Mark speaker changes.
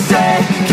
Speaker 1: mistake